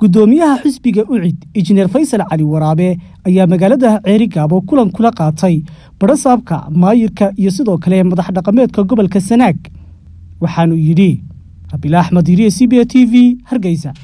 guddoomiyaha xisbiga ucid injineer faysal cali waraabe ayaa magaalada ceerigaabo kulan kula qaatay barasaabka maayirka iyo sidoo kale madax dhaqameedka gobolka sanaag waxaanu yidhi rabiila axmed iriye c b a t v hargeysa.